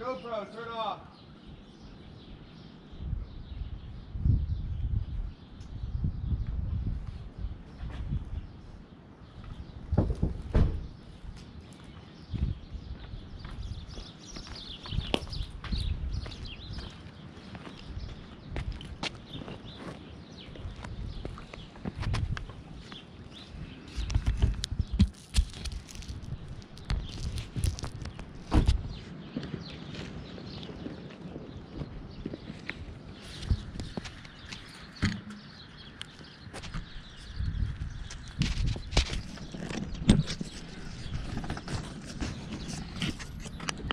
GoPro, turn off.